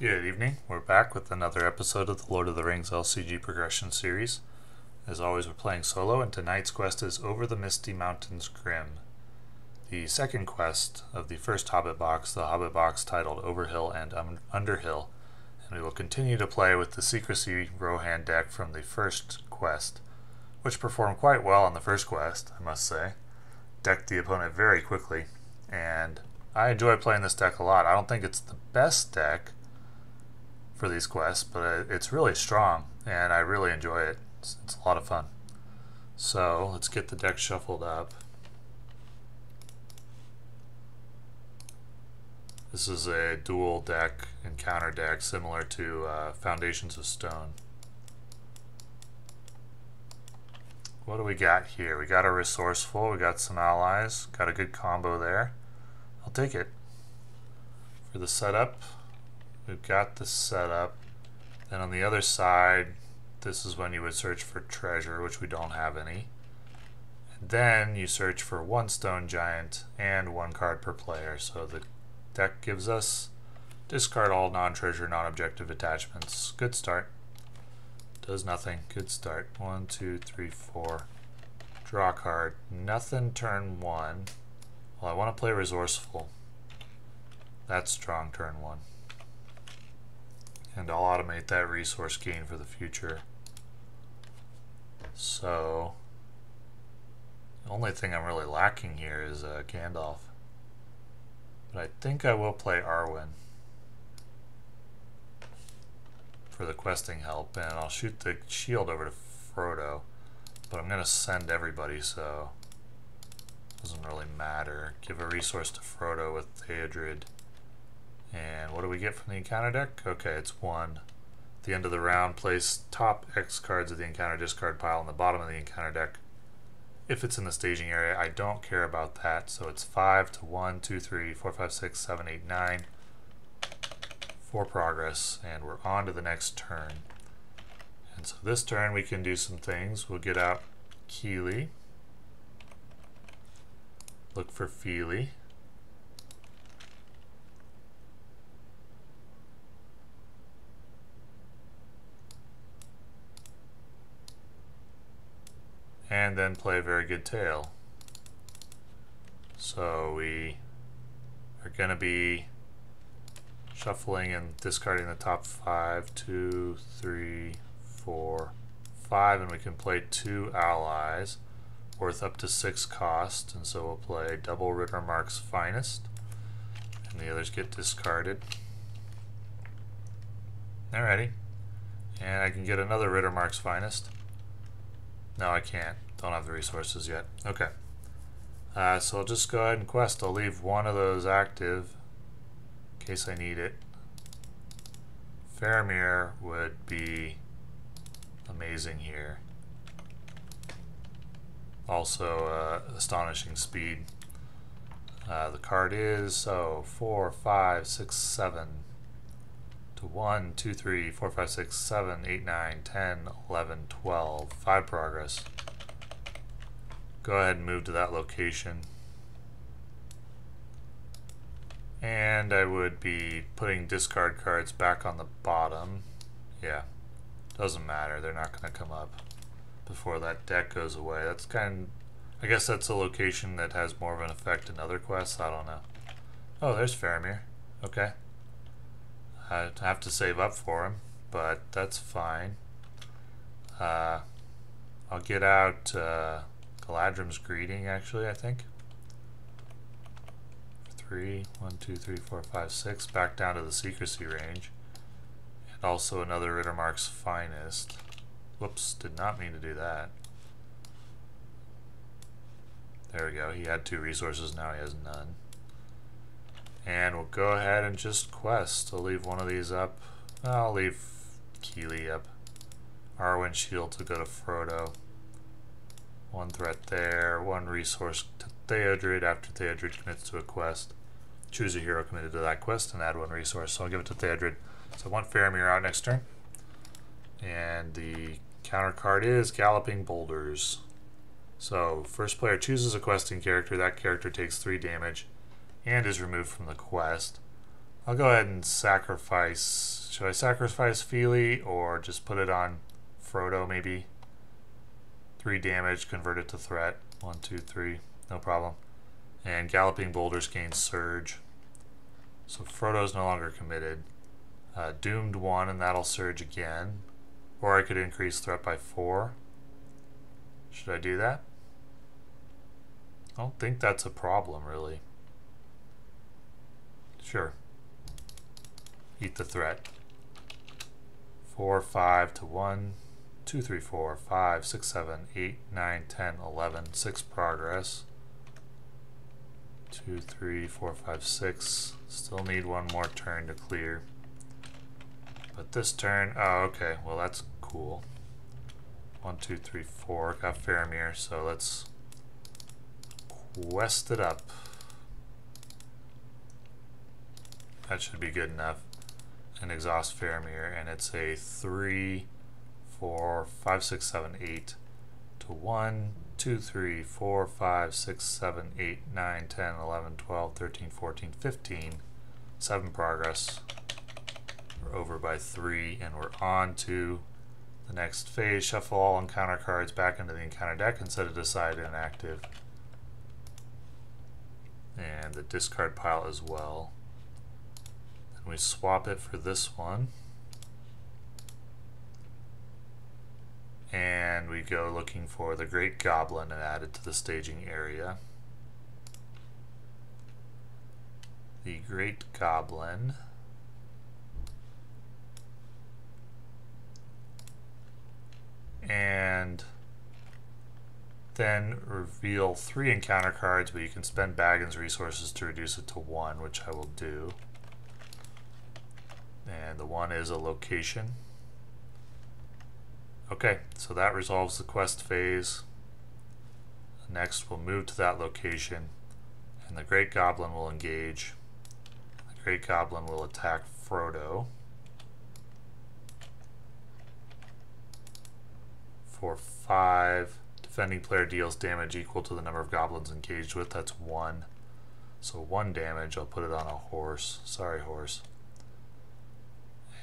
Good evening. We're back with another episode of the Lord of the Rings LCG Progression Series. As always, we're playing solo, and tonight's quest is Over the Misty Mountains Grim. The second quest of the first Hobbit box, the Hobbit box titled Overhill and um, Underhill, and we will continue to play with the Secrecy Rohan deck from the first quest, which performed quite well on the first quest, I must say. Decked the opponent very quickly, and I enjoy playing this deck a lot. I don't think it's the best deck for these quests, but it's really strong and I really enjoy it. It's, it's a lot of fun. So let's get the deck shuffled up. This is a dual deck encounter deck similar to uh, Foundations of Stone. What do we got here? We got a resourceful, we got some allies, got a good combo there. I'll take it. For the setup, we've got this set up. Then on the other side, this is when you would search for treasure, which we don't have any. And then you search for one stone giant and one card per player. So the deck gives us discard all non-treasure, non-objective attachments. Good start. Does nothing. Good start. One, two, three, four. Draw card. Nothing turn one. Well, I want to play resourceful. That's strong turn one and I'll automate that resource gain for the future. So, the only thing I'm really lacking here is uh, Gandalf. But I think I will play Arwen for the questing help, and I'll shoot the shield over to Frodo. But I'm going to send everybody, so doesn't really matter. Give a resource to Frodo with Theodred. And what do we get from the encounter deck? Okay, it's one. At the end of the round, place top X cards of the encounter discard pile on the bottom of the encounter deck. If it's in the staging area, I don't care about that. So it's 5 to one, two, three, four, five, six, seven, eight, nine. 4, 5, 6, 7, 8, 9 for progress. And we're on to the next turn. And so this turn we can do some things. We'll get out Kili. Look for Fili. And then play a very good tale. So we are going to be shuffling and discarding the top five, two, three, four, five, and we can play two allies worth up to six cost, and so we'll play double Riddermark's Finest, and the others get discarded. Alrighty, and I can get another Riddermark's Finest. No, I can't. Don't have the resources yet. Okay. Uh, so I'll just go ahead and quest. I'll leave one of those active in case I need it. Faramir would be amazing here. Also, uh, astonishing speed. Uh, the card is so four, five, six, seven to 1, 2, 3, 4, 5, 6, 7, 8, 9, 10, 11, 12. 5 progress. Go ahead and move to that location. And I would be putting discard cards back on the bottom. Yeah, doesn't matter. They're not going to come up before that deck goes away. That's kind of, I guess that's a location that has more of an effect in other quests. I don't know. Oh, there's Faramir. Okay. I have to save up for him, but that's fine. Uh, I'll get out uh, Galadhrim's Greeting, actually, I think. Three, one, two, three, four, five, six, back down to the secrecy range. And also another Riddermark's Finest. Whoops, did not mean to do that. There we go, he had two resources, now he has none. And we'll go ahead and just quest. I'll leave one of these up. I'll leave Kili up. Arwen Shield to go to Frodo. One threat there. One resource to Theodred after Theodred commits to a quest. Choose a hero committed to that quest and add one resource. So I'll give it to Theodred. So I want Faramir out next turn. And the counter card is Galloping Boulders. So first player chooses a questing character. That character takes three damage and is removed from the quest. I'll go ahead and sacrifice. Should I sacrifice Fili or just put it on Frodo maybe? Three damage, convert it to threat. One, two, three, no problem. And Galloping Boulders gain Surge. So Frodo's no longer committed. Uh, doomed one, and that'll surge again. Or I could increase threat by four. Should I do that? I don't think that's a problem, really. Sure. Eat the threat. 4, 5 to 1, 2, 3, 4, 5, 6, 7, 8, 9, 10, 11, 6 progress. 2, 3, 4, 5, 6. Still need one more turn to clear. But this turn, oh, okay, well that's cool. 1, 2, 3, 4, got Faramir, so let's quest it up. That should be good enough. And exhaust Faramir, and it's a 3, 4, 5, 6, 7, 8 to 1, 2, 3, 4, 5, 6, 7, 8, 9, 10, 11, 12, 13, 14, 15. 7 progress. We're over by 3, and we're on to the next phase. Shuffle all encounter cards back into the encounter deck and set it aside inactive. And the discard pile as well. Then we swap it for this one. And we go looking for the Great Goblin and add it to the staging area. The Great Goblin. And then reveal three encounter cards, but you can spend Baggin's resources to reduce it to one, which I will do. And the one is a location. Okay, so that resolves the quest phase. Next, we'll move to that location, and the Great Goblin will engage. The Great Goblin will attack Frodo. For five, defending player deals damage equal to the number of goblins engaged with. That's one. So one damage, I'll put it on a horse. Sorry, horse.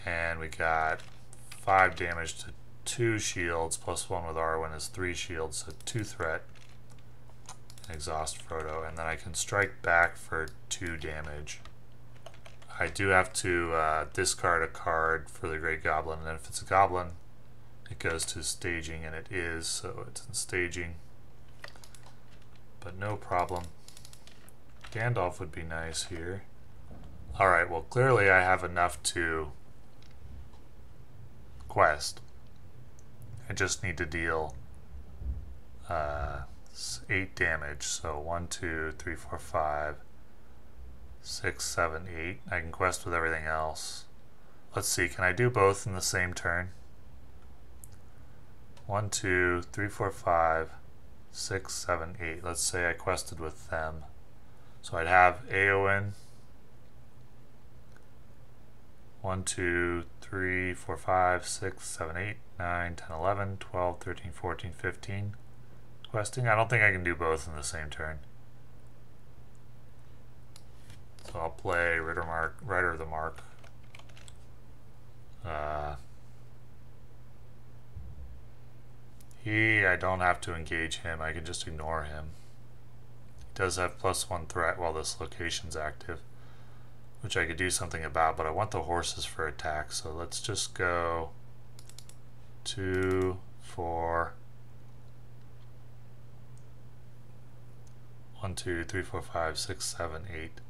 And we got five damage to two shields, plus one with Arwen is three shields, so two threat. Exhaust Frodo, and then I can strike back for two damage. I do have to uh, discard a card for the Great Goblin, and if it's a Goblin, it goes to staging, and it is, so it's in staging. But no problem. Gandalf would be nice here. Alright, well clearly I have enough to quest. I just need to deal uh, 8 damage. So 1, 2, 3, 4, 5, 6, 7, 8. I can quest with everything else. Let's see, can I do both in the same turn? 1, 2, 3, 4, 5, 6, 7, 8. Let's say I quested with them. So I'd have Eowyn. 1, 2, 3, 4, 5, 6, 7, 8. 9, 10, 11, 12, 13, 14, 15. Questing? I don't think I can do both in the same turn. So I'll play Riddermark, Rider of the Mark. Uh, he, I don't have to engage him. I can just ignore him. He does have plus one threat while this location's active, which I could do something about, but I want the horses for attack, so let's just go two, four, one, two, three, four, five, six, seven, eight.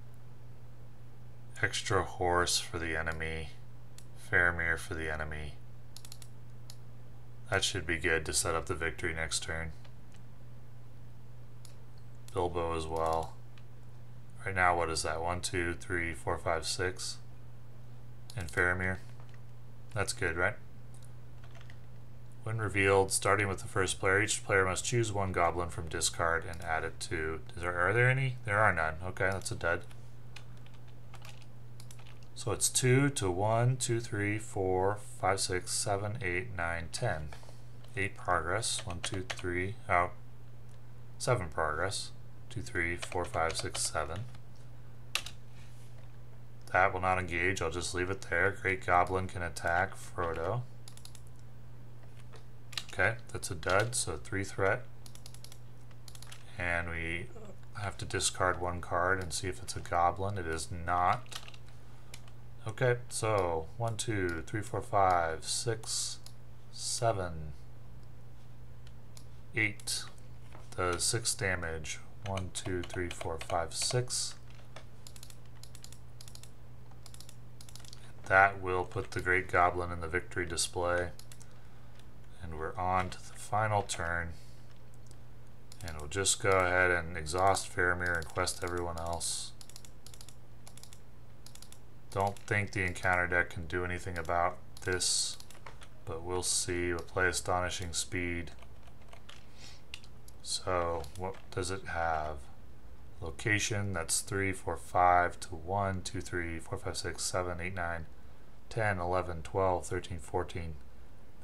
Extra horse for the enemy, Faramir for the enemy. That should be good to set up the victory next turn. Bilbo as well. Right now, what is that? One, two, three, four, five, six. And Faramir. That's good, right? When revealed, starting with the first player, each player must choose one goblin from discard and add it to... There, are there any? There are none. Okay, that's a dud. So it's 2 to 1, 2, 3, 4, 5, 6, 7, 8, 9, 10. 8 progress. 1, 2, 3, oh, 7 progress. 2, 3, 4, 5, 6, 7. That will not engage. I'll just leave it there. Great Goblin can attack Frodo. Okay, that's a dud, so three threat. And we have to discard one card and see if it's a goblin. It is not. Okay, so one, two, three, four, five, six, seven, eight. The six damage. One, two, three, four, five, six. That will put the Great Goblin in the victory display. And we're on to the final turn. And we'll just go ahead and exhaust Faramir and quest everyone else. Don't think the encounter deck can do anything about this, but we'll see. We'll play Astonishing Speed. So, what does it have? Location, that's 3, 4, 5 to 1, 2, 3, 4, 5, 6, 7, 8, 9, 10, 11, 12, 13, 14,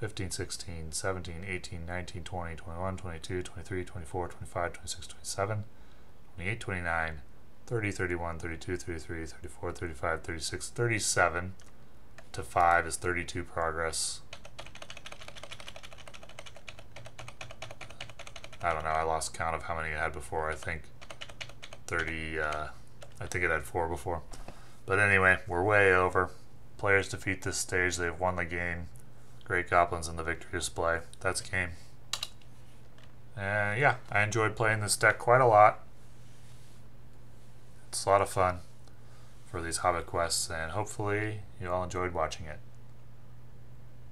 15, 16, 17, 18, 19, 20, 21, 22, 23, 24, 25, 26, 27, 28, 29, 30, 31, 32, 33, 34, 35, 36, 37 to 5 is 32 progress. I don't know, I lost count of how many I had before. I think 30, uh, I think it had 4 before. But anyway, we're way over. Players defeat this stage, they've won the game. Great Goblins in the victory display. That's game. And yeah, I enjoyed playing this deck quite a lot. It's a lot of fun for these Hobbit quests, and hopefully you all enjoyed watching it.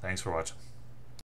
Thanks for watching.